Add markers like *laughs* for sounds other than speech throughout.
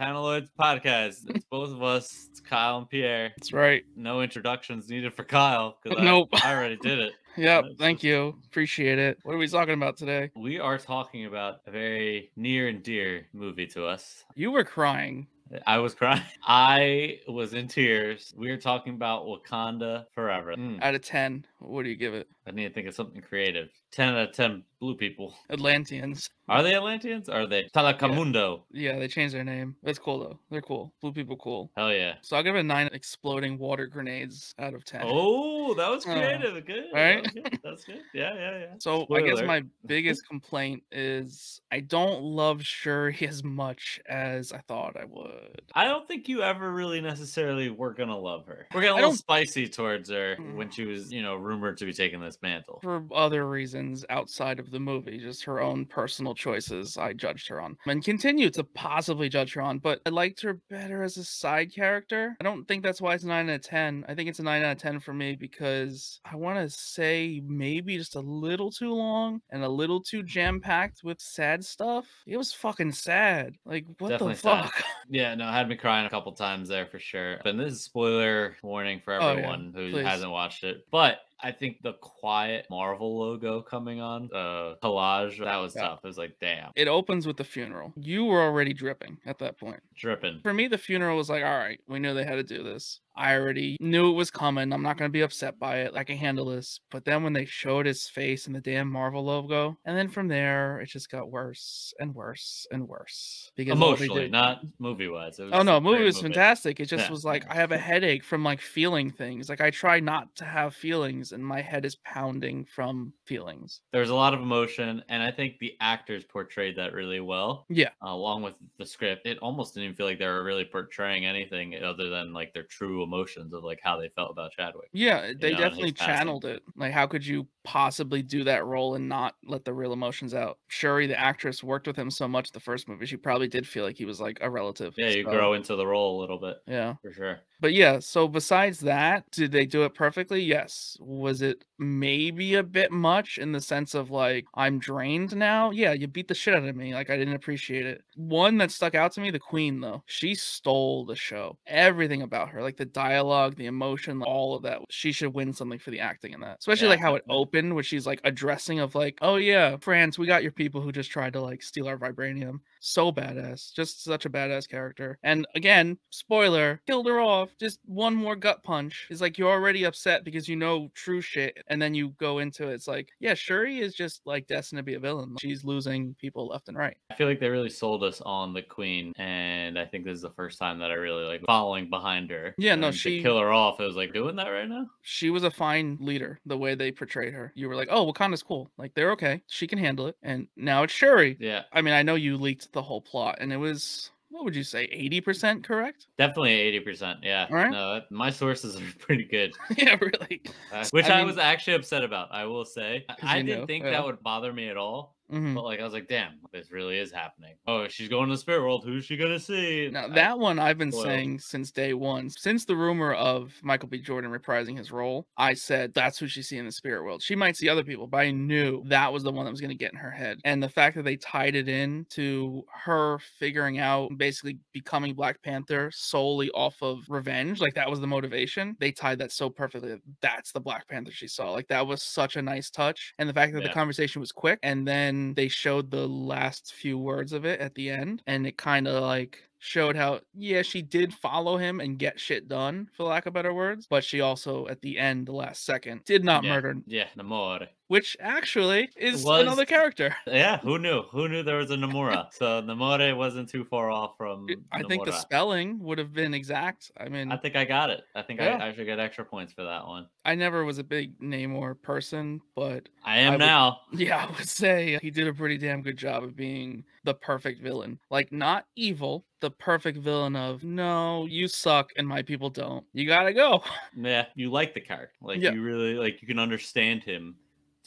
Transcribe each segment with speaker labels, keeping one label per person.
Speaker 1: Paneloids podcast. It's both of us. It's Kyle and Pierre.
Speaker 2: That's right.
Speaker 1: No introductions needed for Kyle because
Speaker 2: Nope.
Speaker 1: I, I already did it. *laughs*
Speaker 2: Yep. Thank you. Appreciate it. What are we talking about today?
Speaker 1: We are talking about a very near and dear movie to us.
Speaker 2: You were crying.
Speaker 1: I was crying. *laughs* I was in tears. We are talking about Wakanda Forever. Mm,
Speaker 2: Out of 10, what do you give it?
Speaker 1: I need to think of something creative. 10 out of 10 blue people.
Speaker 2: Atlanteans.
Speaker 1: Are they Atlanteans? Are they Talacamundo?
Speaker 2: Yeah, they changed their name. That's cool, though. They're cool. Blue people, cool.
Speaker 1: Hell yeah.
Speaker 2: So I'll give it a 9 exploding water grenades out of 10.
Speaker 1: Oh, that was
Speaker 2: Uh,
Speaker 1: creative. Good.
Speaker 2: right?
Speaker 1: That was good. That's good. *laughs* Yeah, yeah, yeah.
Speaker 2: So I guess
Speaker 1: Spoiler.
Speaker 2: my *laughs* biggest complaint is I don't love Shuri as much as I thought I would.
Speaker 1: I don't think you ever really necessarily were gonna love her. We're getting a little spicy towards her when
Speaker 2: Mm.
Speaker 1: she was, you know, rumored to be taking this mantle.
Speaker 2: For other reasons outside of the movie, just her own personal choices, I judged her on and continue to possibly judge her on. But I liked her better as a side character. I don't think that's why it's a 9 out of 10. I think it's a 9 out of 10 for me because I want to say maybe just a little too long and a little too jam packed with sad stuff. It was fucking sad. Like, what
Speaker 1: Definitely
Speaker 2: the
Speaker 1: sad.
Speaker 2: fuck? *laughs*
Speaker 1: Yeah, no, it had me crying a couple times there for sure. And this is spoiler warning for
Speaker 2: Oh, yeah,
Speaker 1: everyone who
Speaker 2: please.
Speaker 1: hasn't watched it. But I think the quiet Marvel logo coming on, uh collage, that was
Speaker 2: Yeah.
Speaker 1: tough. It was like, damn,
Speaker 2: It opens with the funeral. You were already dripping at that point.
Speaker 1: dripping.
Speaker 2: For me, the funeral was like, all right, we knew they had to do this. I already knew it was coming. I'm not going to be upset by it. I can handle this. But then when they showed his face and the damn Marvel logo, and then from there, it just got worse and worse and worse. Because
Speaker 1: Emotionally,
Speaker 2: did-
Speaker 1: not movie wise.
Speaker 2: Oh no, movie was fantastic. It just
Speaker 1: Yeah.
Speaker 2: was like I have a headache from like feeling things. Like I try not to have feelings, and my head is pounding from feelings.
Speaker 1: There's a lot of emotion, and I think the actors portrayed that really well.
Speaker 2: Yeah.
Speaker 1: along with the script, it almost didn't even feel like they were really portraying anything other than like their true emotions of like how they felt about Chadwick.
Speaker 2: Yeah, they
Speaker 1: know,
Speaker 2: definitely
Speaker 1: passing.
Speaker 2: channeled it. Like, how could you possibly do that role and not let the real emotions out? Shuri, the actress, worked with him so much the first movie, she probably did feel like he was like a relative.
Speaker 1: Yeah, you
Speaker 2: so,
Speaker 1: grow into the role a little bit
Speaker 2: Yeah.
Speaker 1: for sure.
Speaker 2: But yeah, so besides that, did they do it perfectly? Yes. Was it maybe a bit much in the sense of like, I'm drained now? Yeah, you beat the shit out of me. Like, I didn't appreciate it. One that stuck out to me, the Queen, though, she stole the show. Everything about her, like the dialogue, the emotion, all of that. She should win something for the acting in that. Especially
Speaker 1: Yeah,
Speaker 2: like how it opened, where she's like addressing of like, oh yeah, France, we got your people who just tried to like steal our vibranium. So badass. Just such a badass character. And again, spoiler, killed her off. Just one more gut punch. It's like you're already upset because you know true shit. And then you go into it. It's like, yeah, Shuri is just like destined to be a villain. She's losing people left and right.
Speaker 1: I feel like they really sold us on the Queen, and I think this is the first time that I really like following behind her.
Speaker 2: Yeah, no, she-
Speaker 1: kill her off. It was like doing that right now.
Speaker 2: She was a fine leader, the way they portrayed her. You were like, oh, Wakanda's cool. Like, they're okay. She can handle it. And now it's Shuri.
Speaker 1: Yeah,
Speaker 2: I mean, I know you leaked the whole plot, and it was, what would you say, 80% correct?
Speaker 1: definitely eighty percent. Yeah,
Speaker 2: Alright.
Speaker 1: no, my sources are *laughs* pretty good. *laughs*
Speaker 2: yeah, really.
Speaker 1: Uh, which I,
Speaker 2: I mean-
Speaker 1: was actually upset about. I will say, I-
Speaker 2: 'Cause
Speaker 1: I didn't
Speaker 2: knew,
Speaker 1: think
Speaker 2: yeah.
Speaker 1: that would bother me at all.
Speaker 2: Mhm.
Speaker 1: But like, I was like, damn, this really is happening. Oh, she's going to the spirit world. Who's she gonna see?
Speaker 2: Now
Speaker 1: I-
Speaker 2: that one I've been
Speaker 1: spoiled.
Speaker 2: saying since day one. Since the rumor of Michael B. Jordan reprising his role, I said that's who she see in the spirit world. She might see other people, but I knew that was the one that was going to get in her head. And the fact that they tied it in to her figuring out basically becoming Black Panther solely off of revenge, like that was the motivation. They tied that so perfectly. that That's the Black Panther she saw. Like that was such a nice touch. And the fact that
Speaker 1: Yeah.
Speaker 2: the conversation was quick and then they showed the last few words of it at the end and it kind of like showed how yeah she did follow him and get shit done for lack of better words but she also at the end the last second did not
Speaker 1: yeah,
Speaker 2: murder
Speaker 1: Yeah, Namor.
Speaker 2: Which actually is
Speaker 1: Was-
Speaker 2: another character *laughs*
Speaker 1: Yeah, who knew? Who knew there was a Namora? *laughs* so Namore wasn't too far off from.
Speaker 2: i think the spelling would have been exact i mean
Speaker 1: I think I got it. I think
Speaker 2: Yeah.
Speaker 1: I, I should get extra points for that one.
Speaker 2: i never was a big namor person but
Speaker 1: I am
Speaker 2: would-
Speaker 1: now. *laughs*
Speaker 2: yeah i would say he did a pretty damn good job of being the perfect villain like not evil the perfect villain of no you suck and my people don't you gotta go
Speaker 1: Yeah, you like the character. Like
Speaker 2: Yeah.
Speaker 1: you really like you can understand him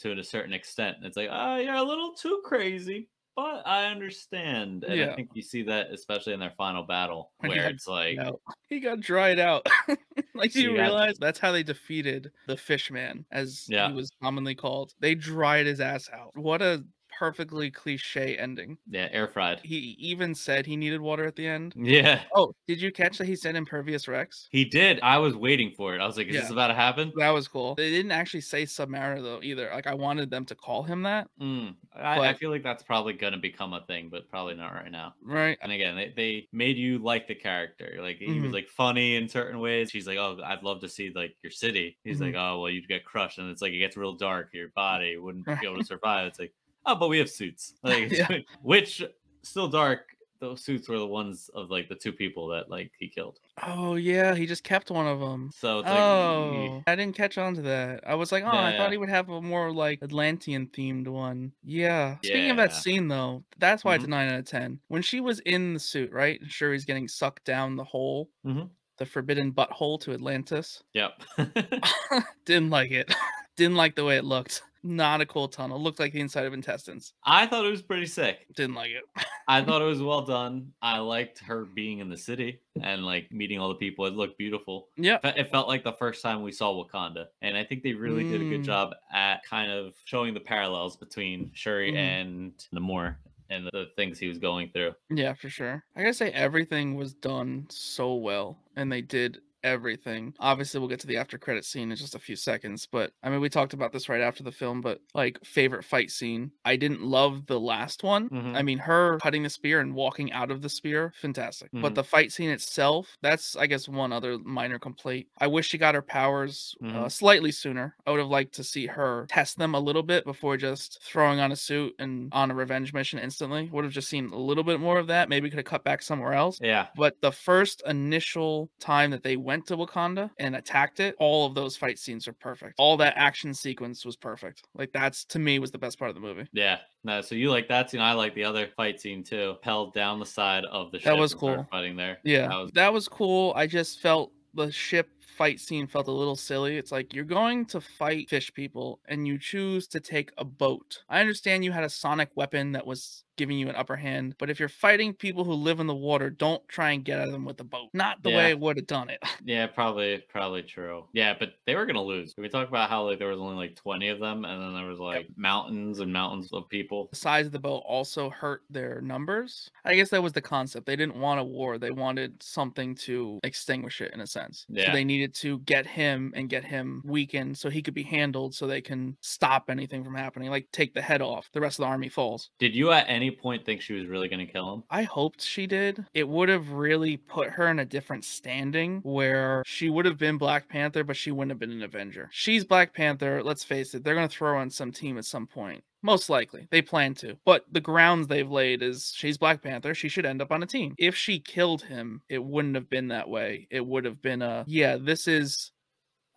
Speaker 1: to a certain extent. It's like, oh, you're a little too crazy, but I understand. And I think you see that especially in their final battle, where it's like,
Speaker 2: out. He got dried out. *laughs* like, do you realize that's how they defeated the Fishman, as
Speaker 1: Yeah.
Speaker 2: he was commonly called? They dried his ass out. What a perfectly cliche ending.
Speaker 1: Yeah, air fried.
Speaker 2: He even said he needed water at the end.
Speaker 1: Yeah,
Speaker 2: Oh, did you catch that he said Imperius Rex?
Speaker 1: he did. I was waiting for it. I was like, is this about to happen?
Speaker 2: That was cool. They didn't actually say Submariner though either. Like I wanted them to call him that,
Speaker 1: Mm, I, I feel like that's probably gonna become a thing, but probably not right now.
Speaker 2: right?
Speaker 1: And again, they, they made you like the character. Like he was
Speaker 2: Mhm.
Speaker 1: like funny in certain ways. She's like, "Oh, I'd love to see like your city." He's
Speaker 2: Mhm.
Speaker 1: like, "Oh, well, you'd get crushed," and it's like it gets real dark. Your body wouldn't be able to *laughs* survive. It's like, oh, but we have suits. *laughs* Like,
Speaker 2: Yeah. *laughs*
Speaker 1: which still dark. Those suits were the ones of like the two people that like he killed.
Speaker 2: Oh yeah, he just kept one of them.
Speaker 1: So it's like,
Speaker 2: Oh, I didn't catch on to that. I was like, oh, I
Speaker 1: Yeah.
Speaker 2: thought he would have a more like Atlantean themed one. Yeah. Speaking of that scene though, that's why it's
Speaker 1: Mhm.
Speaker 2: a nine out of ten. When she was in the suit, right? and Shuri's getting sucked down the hole,
Speaker 1: Mhm.
Speaker 2: the forbidden butthole to Atlantis.
Speaker 1: yep. *laughs*
Speaker 2: Didn't like it. Didn't like the way it looked. Not a cool tunnel. Looked like the inside of intestines.
Speaker 1: I thought it was pretty sick.
Speaker 2: Didn't like it. *laughs*
Speaker 1: I thought it was well done. I liked her being in the city and like meeting all the people. It looked beautiful.
Speaker 2: yeah.
Speaker 1: it felt like the first time we saw Wakanda, and I think they really did a good
Speaker 2: Mm.
Speaker 1: job at kind of showing the parallels between Shuri
Speaker 2: Mhm.
Speaker 1: and Namor and the things he was going through.
Speaker 2: Yeah, for sure. I gotta say everything was done so well, and they did everything. Obviously, we'll get to the after credit scene in just a few seconds, but I mean, we talked about this right after the film. But like, favorite fight scene, I didn't love the last one. I
Speaker 1: Mhm.
Speaker 2: mean, her cutting the spear and walking out of the spear, fantastic. But
Speaker 1: Mhm.
Speaker 2: the fight scene itself, that's I guess one other minor complaint. I wish she got her powers uh,
Speaker 1: Mhm.
Speaker 2: slightly sooner. I would have liked to see her test them a little bit before just throwing on a suit and on a revenge mission instantly. Would have just seen a little bit more of that. Maybe could have cut back somewhere else.
Speaker 1: Yeah,
Speaker 2: But the first initial time that they went to Wakanda and attacked it, all of those fight scenes are perfect. All that action sequence was perfect. Like that's to me was the best part of the movie.
Speaker 1: yeah. No, so you like that scene? I like the other fight scene too. Held down the side of the ship.
Speaker 2: That was cool.
Speaker 1: Fighting there.
Speaker 2: Yeah,
Speaker 1: That was
Speaker 2: that was cool. I just felt the ship fight scene felt a little silly. It's like you're going to fight fish people and you choose to take a boat. I understand you had a sonic weapon that was giving you an upper hand, but if you're fighting people who live in the water, don't try and get at them with a boat. Not the way
Speaker 1: Yeah.
Speaker 2: I would have done it. *laughs*
Speaker 1: yeah, probably probably true. Yeah, but they were gonna lose. We talked about how like there was only like twenty of them, and then there was like mountains and mountains of people.
Speaker 2: the size of the boat also hurt their numbers. I guess that was the concept. They didn't want a war. They wanted something to extinguish it in a sense. So
Speaker 1: Yeah.
Speaker 2: they needed to get him and get him weakened so he could be handled so they can stop anything from happening. Like take the head off. The rest of the army falls.
Speaker 1: Did you at any point think she was really gonna kill him?
Speaker 2: I hoped she did. It would have really put her in a different standing where she would have been Black Panther, but she wouldn't have been an Avenger. She's Black Panther. Let's face it, they're going to throw on some team at some point. Most likely, they plan to. But the grounds they've laid is she's Black Panther. She should end up on a team. If she killed him, it wouldn't have been that way. It would have been a, yeah, this is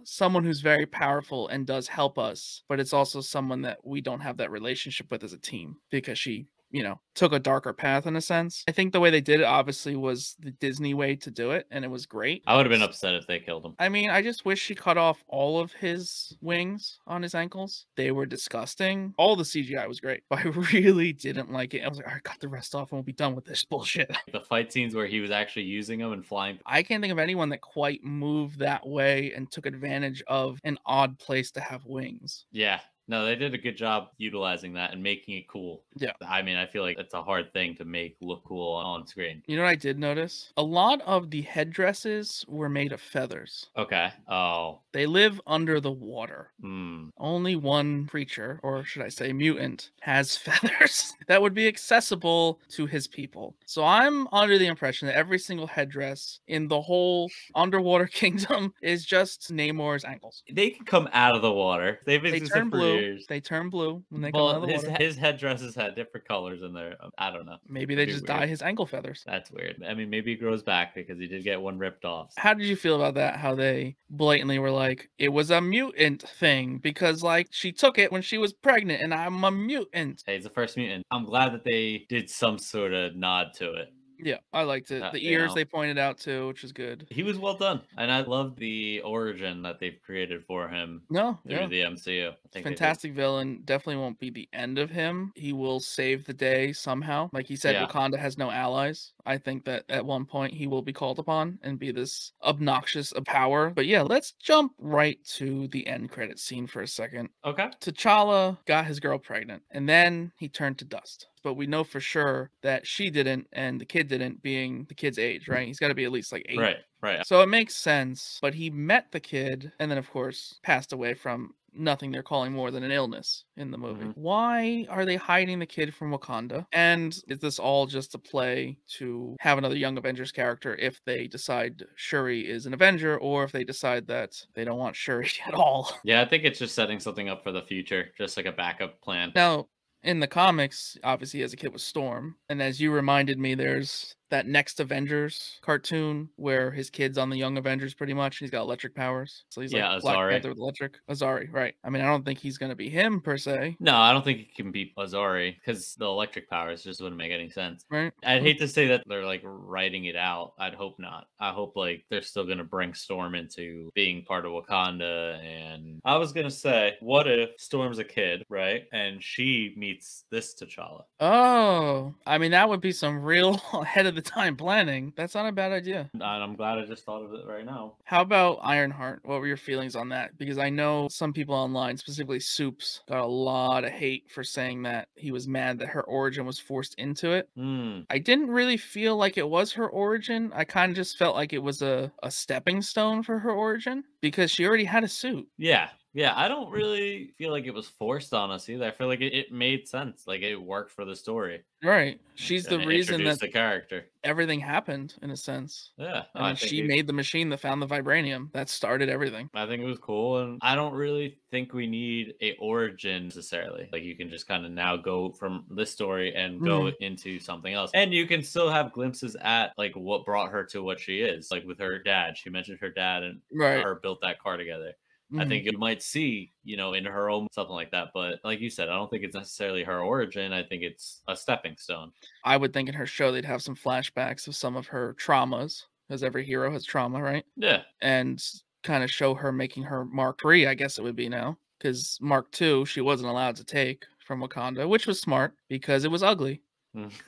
Speaker 2: someone who's very powerful and does help us, but it's also someone that we don't have that relationship with as a team because she, you know, took a darker path in a sense. I think the way they did it obviously was the Disney way to do it, and it was great.
Speaker 1: I would have been upset if they killed him.
Speaker 2: I mean, I just wish she cut off all of his wings on his ankles. They were disgusting. All the CGI was great, but *laughs* I really didn't like it. I was like, all right, cut the rest off and we'll be done with this *laughs* bullshit. *laughs*
Speaker 1: The fight scenes where he was actually using them and flying.
Speaker 2: I can't think of anyone that quite moved that way and took advantage of an odd place to have wings.
Speaker 1: Yeah. No, they did a good job utilizing that and making it cool.
Speaker 2: Yeah.
Speaker 1: I mean, I feel like it's a hard thing to make look cool on screen.
Speaker 2: You know what I did notice? A lot of the headdresses were made of feathers.
Speaker 1: Okay. Oh.
Speaker 2: They live under the water.
Speaker 1: Hmm.
Speaker 2: Only one creature, or should I say mutant, has *laughs* feathers that would be accessible to his people. So I'm under the impression that every single headdress in the whole underwater *laughs* kingdom is just Namor's ankles.
Speaker 1: They can come out of the water. They've
Speaker 2: They turn
Speaker 1: for
Speaker 2: blue. They turn blue when they come
Speaker 1: well,
Speaker 2: out of the
Speaker 1: his,
Speaker 2: water.
Speaker 1: his headdresses had different colors in there. Um, I don't know.
Speaker 2: Maybe they just dye his ankle feathers.
Speaker 1: That's weird. I mean, maybe he grows back because he did get one ripped off.
Speaker 2: How did you feel about that? How they blatantly were like, it was a mutant thing because, like, she took it when she was pregnant and I'm a mutant.
Speaker 1: Hey, he's the first mutant. I'm glad that they did some sort of nod to it.
Speaker 2: Yeah, I liked it.
Speaker 1: Uh,
Speaker 2: the ears
Speaker 1: know.
Speaker 2: they pointed out too, which is good.
Speaker 1: He was well done, and I love the origin that they've created for him
Speaker 2: No,
Speaker 1: through
Speaker 2: yeah.
Speaker 1: the MCU. I think
Speaker 2: Fantastic villain. Definitely won't be the end of him. He will save the day somehow. Like he said,
Speaker 1: Yeah.
Speaker 2: Wakanda has no allies. I think that at one point he will be called upon and be this obnoxious of power. But yeah, let's jump right to the end credit scene for a second.
Speaker 1: Okay.
Speaker 2: T'Challa got his girl pregnant and then he turned to dust. But we know for sure that she didn't and the kid didn't, being the kid's age, right? He's got to be at least like eight.
Speaker 1: Right. Right.
Speaker 2: So it makes sense. But he met the kid and then, of course, passed away from nothing they're calling more than an illness in the movie.
Speaker 1: Mhm.
Speaker 2: Why are they hiding the kid from Wakanda? And is this all just a play to have another Young Avengers character if they decide Shuri is an Avenger or if they decide that they don't want Shuri *laughs* at all?
Speaker 1: Yeah, I think it's just setting something up for the future, just like a backup plan.
Speaker 2: Now, in the comics, obviously, as a kid was Storm, and as you reminded me, there's that next Avengers cartoon where his kid's on the Young Avengers pretty much. He's got electric powers, so he's
Speaker 1: Yeah,
Speaker 2: like Black
Speaker 1: Azari.
Speaker 2: Panther with electric. Azari, right? I mean, I don't think he's gonna be him per se,
Speaker 1: No, I don't think it can be Azari because the electric powers just wouldn't make any sense.
Speaker 2: right?
Speaker 1: I'd hate to say that they're like writing it out. I'd hope not. I hope like they're still gonna bring Storm into being part of Wakanda. And I was gonna say, what if Storm's a kid, right? And she meets this T'Challa.
Speaker 2: Oh, I mean, that would be some real *laughs* head of the time planning. That's not a bad idea.
Speaker 1: And I'm glad I just thought of it right now.
Speaker 2: How about Ironheart? What were your feelings on that? Because I know some people online, specifically Soups, got a lot of hate for saying that he was mad that her origin was forced into it.
Speaker 1: Hmm.
Speaker 2: I didn't really feel like it was her origin. I kind of just felt like it was a, a stepping stone for her origin because she already had a suit.
Speaker 1: Yeah. Yeah, I don't really feel like it was forced on us either. I feel like it, it made sense. Like it worked for the story.
Speaker 2: Right. She's the
Speaker 1: and it
Speaker 2: reason that
Speaker 1: the character.
Speaker 2: everything happened in a sense.
Speaker 1: Yeah. no,
Speaker 2: I mean, she
Speaker 1: it-
Speaker 2: made the machine that found the vibranium that started everything.
Speaker 1: I think it was cool, and I don't really think we need a origin necessarily. Like you can just kind of now go from this story and go
Speaker 2: Mhm.
Speaker 1: into something else, and you can still have glimpses at like what brought her to what she is. Like with her dad, she mentioned her dad and
Speaker 2: Right.
Speaker 1: her built that car together. I
Speaker 2: Mhm.
Speaker 1: think you might see, you know, in her own something like that. But like you said, I don't think it's necessarily her origin. I think it's a stepping stone.
Speaker 2: I would think in her show they'd have some flashbacks of some of her traumas, because every hero has trauma, right?
Speaker 1: Yeah.
Speaker 2: And kind of show her making her Mark Three, I guess it would be now, because Mark Two she wasn't allowed to take from Wakanda, which was smart because it was ugly. *laughs* *laughs*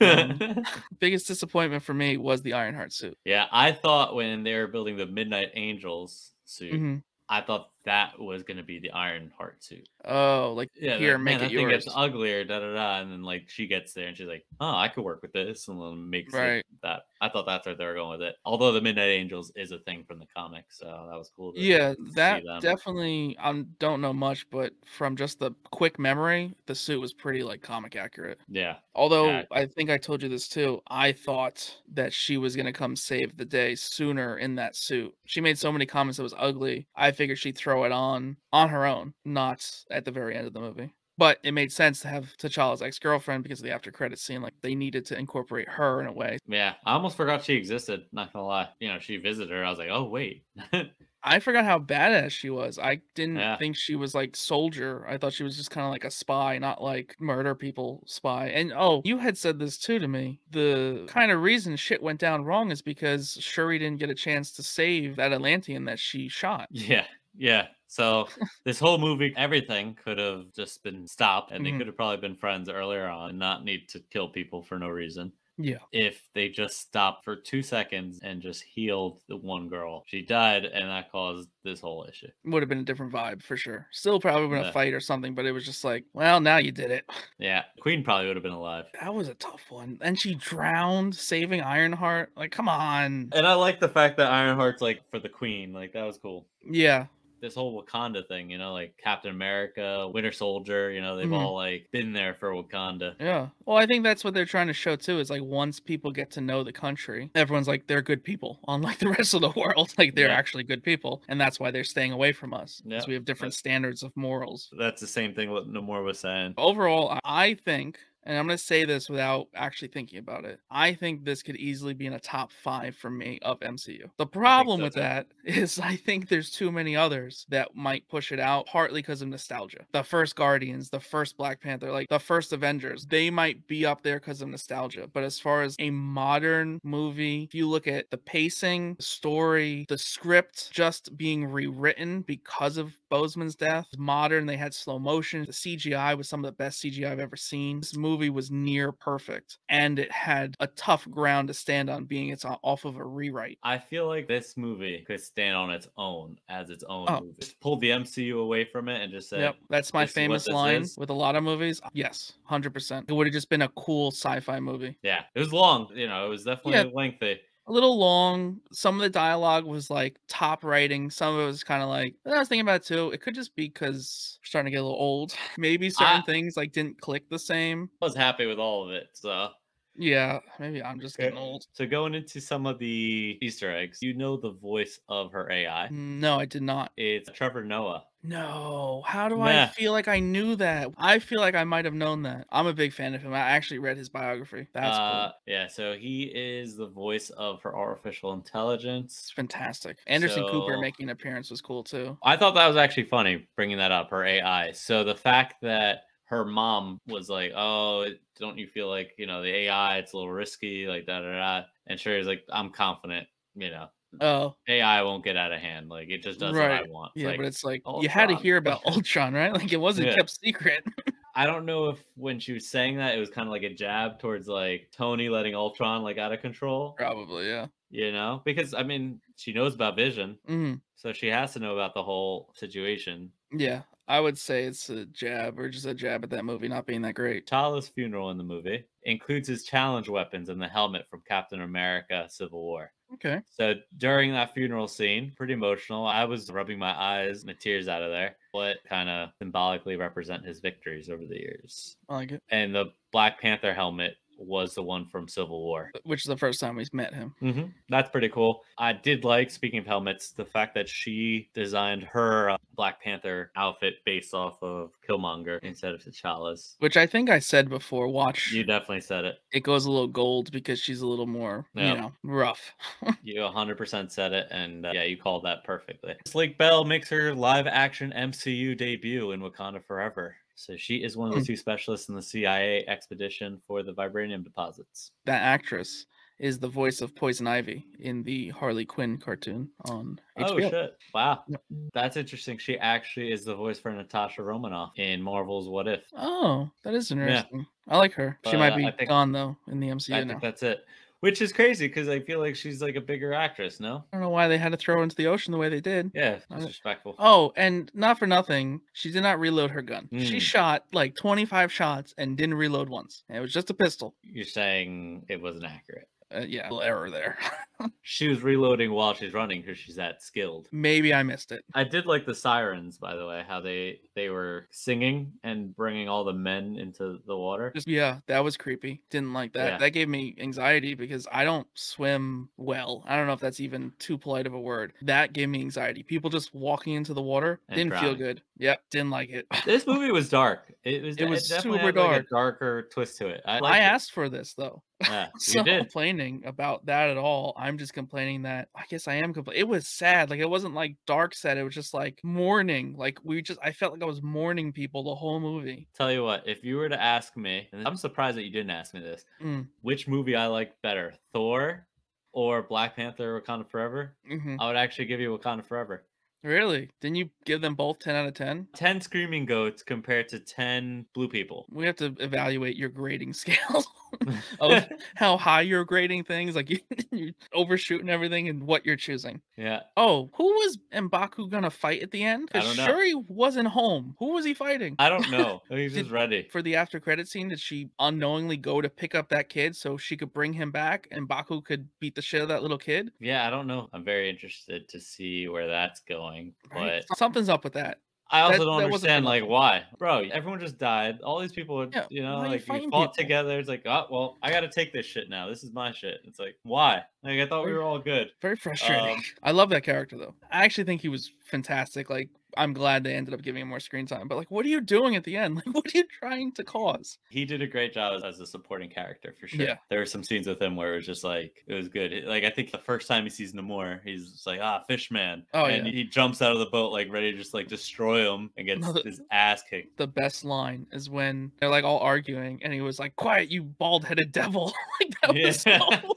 Speaker 2: Biggest disappointment for me was the Ironheart suit.
Speaker 1: yeah. I thought when they were building the Midnight Angels suit,
Speaker 2: Mhm.
Speaker 1: I thought that was going to be the Iron Heart suit.
Speaker 2: Oh, like
Speaker 1: Yeah,
Speaker 2: here,
Speaker 1: like,
Speaker 2: make
Speaker 1: man,
Speaker 2: it
Speaker 1: that thing
Speaker 2: yours.
Speaker 1: gets uglier, da da da, and then like she gets there and she's like, "Oh, I could work with this," and then makes it that. I thought that's where they were going with it. Although the Midnight Angels is a thing from the comics, so that was cool. To
Speaker 2: Yeah, that definitely. I don't know much, but from just the quick memory, the suit was pretty like comic accurate.
Speaker 1: Yeah,
Speaker 2: Although
Speaker 1: Yeah.
Speaker 2: I think I told you this too, I thought that she was gonna come save the day sooner in that suit. She made so many comments that was ugly. I figured she'd throw it on on her own, not at the very end of the movie. But it made sense to have T'Challa's ex girlfriend because of the after credit scene. Like they needed to incorporate her in a way.
Speaker 1: yeah. I almost forgot she existed. Not gonna lie, you know, she visited her. I was like, "Oh wait." *laughs*
Speaker 2: I forgot how badass she was. I didn't
Speaker 1: Yeah.
Speaker 2: think she was like soldier. I thought she was just kind of like a spy, not like murder people spy. And oh, you had said this too to me. The kind of reason shit went down wrong is because Shuri didn't get a chance to save that Atlantean that she shot.
Speaker 1: yeah, yeah. So this whole movie, everything could have just been stopped, and they
Speaker 2: Mhm.
Speaker 1: could have probably been friends earlier on, and not need to kill people for no reason.
Speaker 2: Yeah.
Speaker 1: if they just stopped for two seconds and just healed the one girl. She died, and that caused this whole issue.
Speaker 2: Would have been a different vibe for sure. Still probably been
Speaker 1: Yeah.
Speaker 2: a fight or something, but it was just like, well, now you did it. *laughs*
Speaker 1: Yeah, Queen probably would have been alive.
Speaker 2: That was a tough one. And she drowned saving Ironheart. Like, come on.
Speaker 1: And I like the fact that Ironheart's like for the Queen. Like that was cool.
Speaker 2: Yeah.
Speaker 1: This whole Wakanda thing, you know, like Captain America, Winter Soldier, you know, they've
Speaker 2: Mhm.
Speaker 1: all like been there for Wakanda.
Speaker 2: Yeah. Well, I think that's what they're trying to show too. Is like once people get to know the country, everyone's like they're good people, *laughs* unlike the rest of the world. *laughs* Like they're
Speaker 1: Yeah.
Speaker 2: actually good people, and that's why they're staying away from us.
Speaker 1: Yeah,
Speaker 2: Because we have different
Speaker 1: but-
Speaker 2: standards of morals.
Speaker 1: That's the same thing what Namor was saying.
Speaker 2: Overall, I think and I'm going to say this without actually thinking about it. I think this could easily be in a top five for me of MCU. The problem
Speaker 1: so,
Speaker 2: with
Speaker 1: too.
Speaker 2: that *laughs* is I think there's too many others that might push it out, partly because of nostalgia. The first Guardians, the first Black Panther, like the first Avengers, they might be up there because of nostalgia. But as far as a modern movie, if you look at the pacing, the story, the script just being rewritten because of Boseman's death, modern, they had slow motion. The CGI was some of the best CGI I've ever seen. This movie was near perfect and it had a tough ground to stand on being it's uh, off of a rewrite.
Speaker 1: I feel like this movie could stand on its own as its own
Speaker 2: Oh.
Speaker 1: movie. Just pull the MCU away from it and just say,
Speaker 2: Yep, that's my
Speaker 1: this is what
Speaker 2: famous line
Speaker 1: is?
Speaker 2: with a lot of movies. Yes, 100%. It would have just been a cool sci-fi movie.
Speaker 1: yeah, it was long. You know, it was definitely lengthy.
Speaker 2: A little long. Some of the dialogue was like top writing. Some of it was kind of like I was thinking about it too. It could just be because we're starting to get a little old. *laughs* Maybe certain
Speaker 1: I-
Speaker 2: things like didn't click the same.
Speaker 1: I was happy with all of it. So,
Speaker 2: Yeah, maybe I'm just getting old.
Speaker 1: so going into some of the Easter eggs, you know the voice of her AI.
Speaker 2: No, I did not.
Speaker 1: It's Trevor Noah.
Speaker 2: No, how do
Speaker 1: Nah.
Speaker 2: I feel like I knew that? I feel like I might have known that. I'm a big fan of him. I actually read his biography. That's
Speaker 1: uh,
Speaker 2: cool.
Speaker 1: Yeah, so he is the voice of her artificial intelligence.
Speaker 2: It's fantastic. Anderson Cooper making an appearance was cool too.
Speaker 1: I thought that was actually funny bringing that up, her AI. So the fact that her mom was like, "Oh, don't you feel like you know the AI? It's a little risky, like da da da," and Shuri's like, "I'm confident, you know,
Speaker 2: Oh,
Speaker 1: AI won't get out of hand. Like it just does what I want."
Speaker 2: Yeah,
Speaker 1: like,
Speaker 2: but it's like you had to hear *laughs* about Ultron, right? Like it wasn't
Speaker 1: Yeah.
Speaker 2: kept secret. *laughs*
Speaker 1: I don't know if when she was saying that, it was kind of like a jab towards like Tony letting Ultron like out of control,
Speaker 2: Probably, yeah.
Speaker 1: you know? Because I mean, she knows about Vision,
Speaker 2: hmm
Speaker 1: so she has to know about the whole situation.
Speaker 2: Yeah, I would say it's a jab or just a jab at that movie not being that great.
Speaker 1: T'Challa's funeral in the movie includes his challenge weapons and the helmet from Captain America: Civil War.
Speaker 2: Okay.
Speaker 1: So during that funeral scene, pretty emotional. I was rubbing my eyes, my tears out of there. What kind of symbolically represent his victories over the years?
Speaker 2: I like it.
Speaker 1: And the Black Panther helmet was the one from Civil War.
Speaker 2: Which is the first time we've met him.
Speaker 1: hmm That's pretty cool. I did like, speaking of helmets, the fact that she designed her uh, Black Panther outfit based off of Killmonger instead of T'Challa's.
Speaker 2: Which I think I said before. Watch,
Speaker 1: You definitely said it.
Speaker 2: it goes a little gold because she's a little more,
Speaker 1: Yeah.
Speaker 2: you know, rough. *laughs*
Speaker 1: You 100% said it, and uh, yeah, you called that perfectly. Slake Bell makes her live action MCU debut in Wakanda Forever. So she is one of the
Speaker 2: Hmm.
Speaker 1: two specialists in the CIA expedition for the vibranium deposits.
Speaker 2: that actress is the voice of Poison Ivy in the Harley Quinn cartoon on HBO.
Speaker 1: Oh shit! Wow,
Speaker 2: Yep.
Speaker 1: that's interesting. She actually is the voice for Natasha Romanoff in Marvel's What If.
Speaker 2: Oh, that is interesting. I like her. She might be
Speaker 1: I think-
Speaker 2: gone though in the MCU
Speaker 1: I
Speaker 2: now.
Speaker 1: think that's it. Which is crazy because I feel like she's like a bigger actress. No,
Speaker 2: I don't know why they had to throw her into the ocean the way they did.
Speaker 1: yeah, disrespectful.
Speaker 2: Oh, and not for nothing, she did not reload her gun. She
Speaker 1: Mm.
Speaker 2: shot like 25 shots and didn't reload once. It was just a pistol.
Speaker 1: You're saying it wasn't accurate.
Speaker 2: Uh, yeah, little error there. *laughs*
Speaker 1: She was reloading while she's running because she's that skilled.
Speaker 2: Maybe I missed it.
Speaker 1: I did like the sirens, by the way, how they they were singing and bringing all the men into the water.
Speaker 2: Just yeah, that was creepy. Didn't like that.
Speaker 1: Yeah.
Speaker 2: That gave me anxiety because I don't swim well. I don't know if that's even too polite of a word. That gave me anxiety. People just walking into the water
Speaker 1: And
Speaker 2: didn't feel good. Yep, didn't like it. *laughs*
Speaker 1: This movie was dark. It was.
Speaker 2: It was
Speaker 1: definitely
Speaker 2: super
Speaker 1: like,
Speaker 2: dark.
Speaker 1: a darker twist to it. I,
Speaker 2: I
Speaker 1: liked it.
Speaker 2: asked for this though.
Speaker 1: Yeah, *laughs*
Speaker 2: so
Speaker 1: did.
Speaker 2: complaining about that at all. I'm just complaining that I guess I am complaining. It was sad. Like it wasn't like dark sad. It was just like mourning. Like we just I felt like I was mourning people the whole movie.
Speaker 1: Tell you what, if you were to ask me, and I'm surprised that you didn't ask me this,
Speaker 2: Mm.
Speaker 1: which movie I like better, Thor or Black Panther: Wakanda Forever?
Speaker 2: hmm
Speaker 1: I would actually give you Wakanda Forever.
Speaker 2: Really? Didn't you give them both 10 out of 10?
Speaker 1: 10 screaming goats compared to 10 blue people.
Speaker 2: We have to evaluate your grading *laughs* scale *laughs* of *laughs* how high you're grading things. Like *laughs* you, you're overshooting everything and what you're choosing.
Speaker 1: yeah.
Speaker 2: Oh, who was Mbaku gonna fight at the end?
Speaker 1: I don't know.
Speaker 2: Shuri wasn't home. Who was he fighting?
Speaker 1: I don't know. He's just ready.
Speaker 2: for the after credit scene did she unknowingly go to pick up that kid so she could bring him back and Mbaku could beat the shit out of that little kid?
Speaker 1: Yeah, I don't know. I'm very interested to see where that's going.
Speaker 2: Right?
Speaker 1: But
Speaker 2: Something's up with that.
Speaker 1: I also
Speaker 2: that-
Speaker 1: don't
Speaker 2: that
Speaker 1: understand like why. Bro, everyone just died. All these people,
Speaker 2: Yeah,
Speaker 1: you know,
Speaker 2: are you
Speaker 1: like we fought
Speaker 2: people?
Speaker 1: together. It's like, oh well, I gotta take this shit now. This is my shit. It's like, why? Like I thought we were all good.
Speaker 2: Very frustrating.
Speaker 1: Um,
Speaker 2: I love that character though. I actually think he was fantastic. Like I'm glad they ended up giving him more screen time. But like, what are you doing at the end? *laughs* Like, what are you trying to cause?
Speaker 1: He did a great job as, a supporting character for sure.
Speaker 2: Yeah.
Speaker 1: There were some scenes with him where it was just like it was good. Like I think the first time he sees Namor, he's like, ah, fish man.
Speaker 2: Oh,
Speaker 1: and
Speaker 2: yeah.
Speaker 1: he jumps out of the boat like ready to just like destroy him and gets
Speaker 2: No, the-
Speaker 1: his ass kicked.
Speaker 2: The best line is when they're like all arguing, and he was like, "Quiet, you bald-headed devil!" *laughs* like that was
Speaker 1: Yeah.
Speaker 2: so.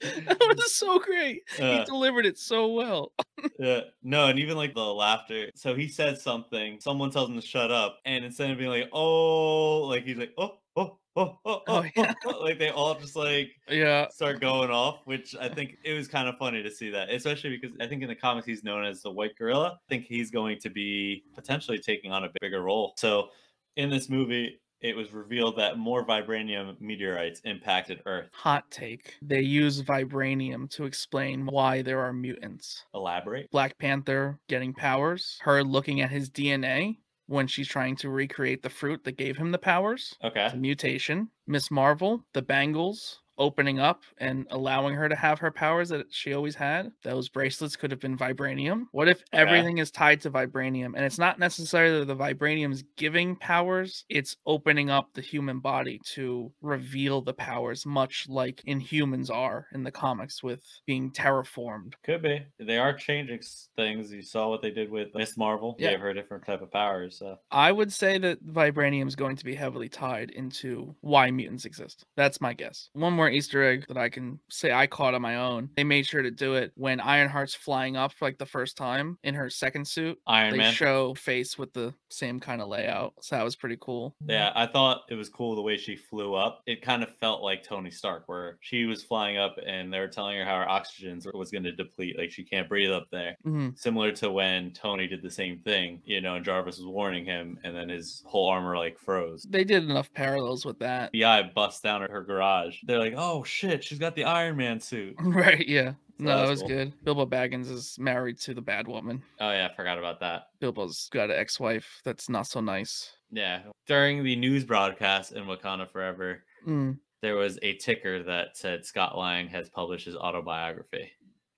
Speaker 2: *laughs* that was so great. he
Speaker 1: Uh,
Speaker 2: delivered it so well.
Speaker 1: Yeah, no, and even like the laughter. So he said something, someone tells him to shut up, and instead of being like, oh, like he's like, oh, oh, oh, oh, oh,
Speaker 2: Oh, oh yeah.
Speaker 1: oh," *laughs* like they all just like
Speaker 2: Yeah,
Speaker 1: start going off, which I think it was kind of funny to see that, especially because I think in the comics he's known as the White Gorilla. I think he's going to be potentially taking on a bigger role. So in this movie, it was revealed that more vibranium meteorites impacted Earth.
Speaker 2: hot take. They use vibranium to explain why there are mutants.
Speaker 1: Elaborate.
Speaker 2: Black Panther getting powers, her looking at his DNA when she's trying to recreate the fruit that gave him the powers.
Speaker 1: Okay.
Speaker 2: It's a mutation. Miss Marvel, the bangles opening up and allowing her to have her powers that she always had. Those bracelets could have been vibranium. What if everything is tied to vibranium and it's not necessarily that the vibranium's giving powers, it's opening up the human body to reveal the powers, much like Inhumans are in the comics with being terraformed.
Speaker 1: Could be. They are changing things. You saw what they did with Miss Marvel.
Speaker 2: Yeah.
Speaker 1: Gave her a different type of powers. So
Speaker 2: I would say that vibranium is going to be heavily tied into why mutants exist. That's my guess. One more Easter egg that I can say I caught on my own. They made sure to do it when Ironheart's flying up for like the first time in her second suit.
Speaker 1: Iron
Speaker 2: they
Speaker 1: Man.
Speaker 2: show face with the same kind of layout. So that was pretty cool.
Speaker 1: Yeah, I thought it was cool the way she flew up. It kind of felt like Tony Stark, where she was flying up and they were telling her how her oxygen was going to deplete. Like she can't breathe up there.
Speaker 2: Mhm.
Speaker 1: Similar to when Tony did the same thing, you know, and Jarvis was warning him, and then his whole armor like froze.
Speaker 2: They did enough parallels with that.
Speaker 1: Yeah, I bust down at her garage. They're like, "Oh shit, she's got the Iron Man suit." *laughs*
Speaker 2: right, yeah.
Speaker 1: So
Speaker 2: No, that was
Speaker 1: cool.
Speaker 2: good. Bilbo Baggins is married to the bad woman.
Speaker 1: Oh yeah, I forgot about that.
Speaker 2: Bilbo's got an ex-wife that's not so nice.
Speaker 1: Yeah, during the news broadcast in Wakanda Forever,
Speaker 2: Mm.
Speaker 1: there was a ticker that said Scott Lang has published his autobiography.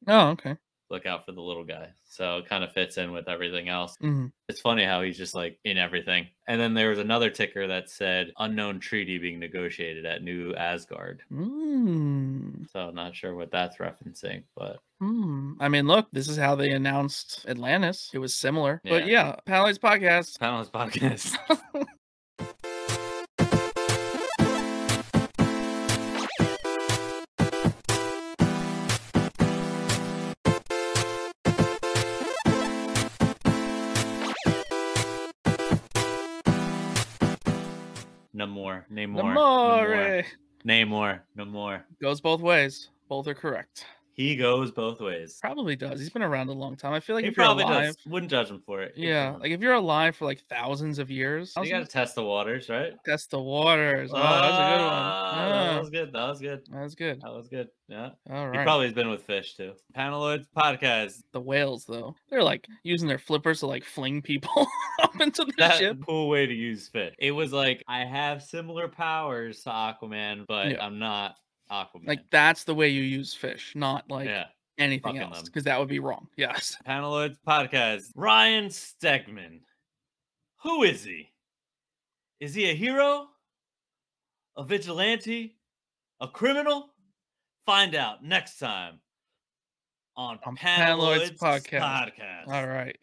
Speaker 2: Oh, okay.
Speaker 1: Look out for the little guy. So it kind of fits in with everything else.
Speaker 2: hmm
Speaker 1: It's funny how he's just like in everything. And then there was another ticker that said unknown treaty being negotiated at New Asgard.
Speaker 2: Mm.
Speaker 1: So not sure what that's referencing, but
Speaker 2: Hmm. I mean, look, this is how they announced Atlantis. It was similar, but
Speaker 1: Yeah.
Speaker 2: yeah, Palace podcast.
Speaker 1: Panelist Podcast. *laughs* No more. Name more.
Speaker 2: Namore
Speaker 1: Name more. No more.
Speaker 2: goes both ways. Both are correct.
Speaker 1: He goes both ways.
Speaker 2: Probably does. He's been around a long time. I feel like
Speaker 1: he
Speaker 2: if you're
Speaker 1: probably
Speaker 2: alive,
Speaker 1: does. Wouldn't judge him for it.
Speaker 2: Yeah, like if you're alive for like thousands of years,
Speaker 1: you gotta test the waters, right?
Speaker 2: test the waters. Oh, that's a good one.
Speaker 1: Ah,
Speaker 2: Ah,
Speaker 1: That was good. That was good.
Speaker 2: that's good.
Speaker 1: That was good. Yeah.
Speaker 2: All
Speaker 1: He probably has been with fish too. Paneloids podcast.
Speaker 2: the whales, though, they're like using their flippers to like fling people *laughs* up into the
Speaker 1: That's a
Speaker 2: ship.
Speaker 1: cool way to use fish. It was like I have similar powers to Aquaman, but
Speaker 2: Yeah.
Speaker 1: I'm not Aquaman.
Speaker 2: Like that's the way you use fish, not like
Speaker 1: yeah.
Speaker 2: anything else, because that would be wrong. Yes. *laughs*
Speaker 1: Paneloids podcast. Ryan Stegman. Who is he? Is he a hero? A vigilante? A criminal? Find out next time on
Speaker 2: On Podcast.
Speaker 1: podcast.
Speaker 2: All right.